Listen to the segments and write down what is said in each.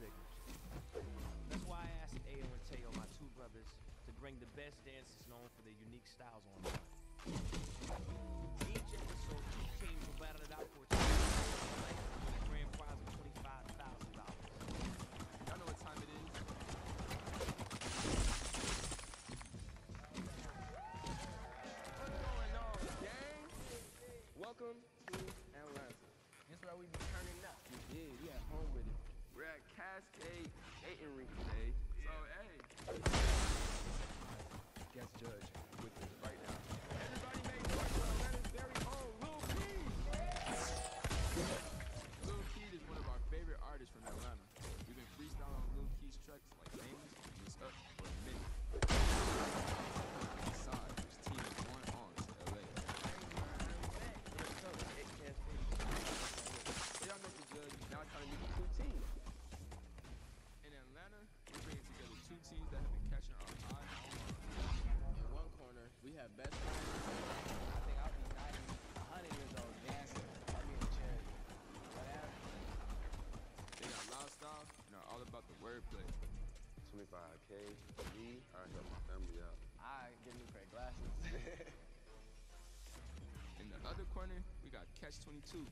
That's why I asked Ayo and Teo, my two brothers, to bring the best dancers known for their unique styles online. Cascade Skating Rink today. So, hey. Guest judge other corner, we got Catch 22.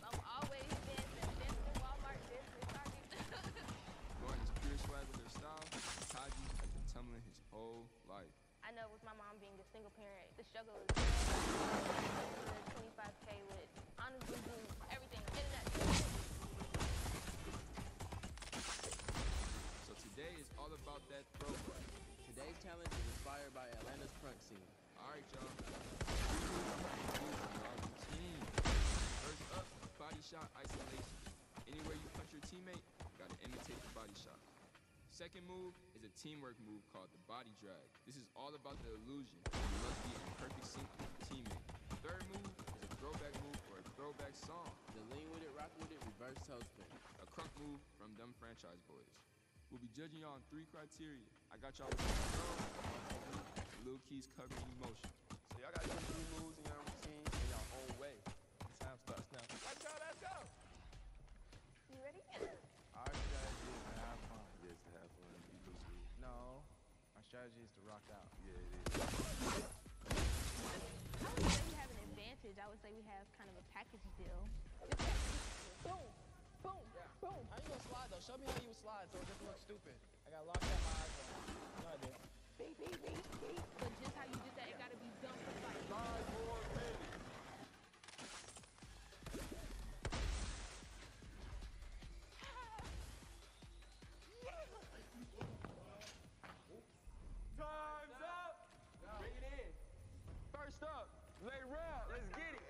I'm always dancing, dancing Walmart, dancing Target. Going his pure swag with their style, Taji has been tumbling his whole life. I know with my mom being a single parent, the struggle is the 25K with honest boo everything, internet. So today is all about that throwback. Today's challenge is inspired by Atlanta's front scene. All right, y'all. Routine. First up, body shot isolation. Anywhere you punch your teammate, you gotta imitate the body shot. Second move is a teamwork move called the body drag. This is all about the illusion. You must be in perfect sync with your teammate. Third move is a throwback move or a throwback song. The lean with it, rock with it, reverse toe spin. A crunk move from them Franchize Boyz. We'll be judging y'all on three criteria. I got y'all with the Lil Keys covering emotion. So y'all gotta do three moves in your package deal. Boom, boom, yeah. boom. How you gonna slide though? Show me how you would slide so it doesn't look stupid. I got locked out my eyes. No idea. Beep, beep, beep, beep. But just how you did that, it gotta be done precise. Five more minutes. Time's up! Bring it in. First up, lay round. Let's get it.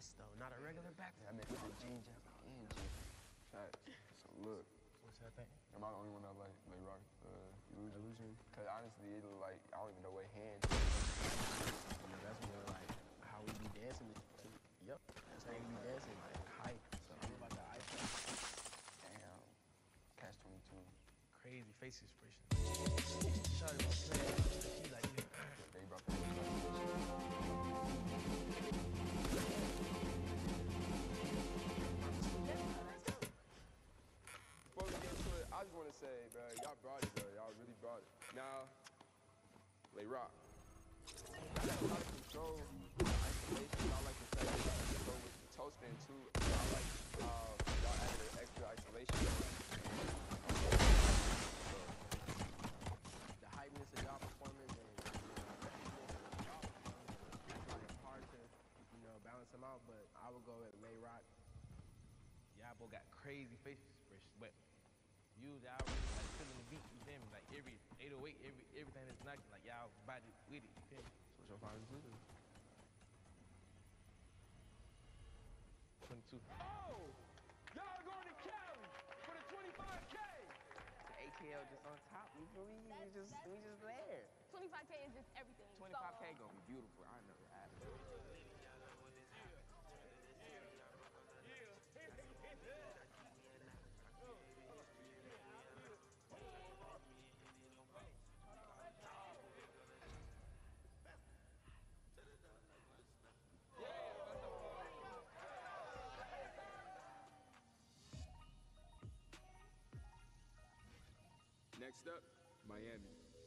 this, though. Not a regular backpack. I make it a jean jacket and jean. Facts. So look. What's that thing? Am I the only one that like like rock uh, illusion? Cause honestly, it look like I don't even know what hand. You know, that's more like how we be dancing Yep, that's how we be dancing like hype. So I'm about to ice. Damn, catch 22. Crazy face expression. Shawty was she like. Now, they rock. I got a lot of control, isolation. I like to say I got control with the toe spin too. I like how y'all added an extra isolation. the hypeness of y'all performance and the effectiveness of y'all it's like hard to, you know, balance them out. But I would go with May Rock. Y'all both got crazy face expressions, but you y'all really like feeling the beat, you feel me? Like every 808, every everything that's knocking, like y'all body with it, you feel me? What's your final decision? 22. Oh! Y'all going to Cali for the 25K! The ATL just on top. You feel me? We just, we just there. 25k is just everything. Next up, Miami.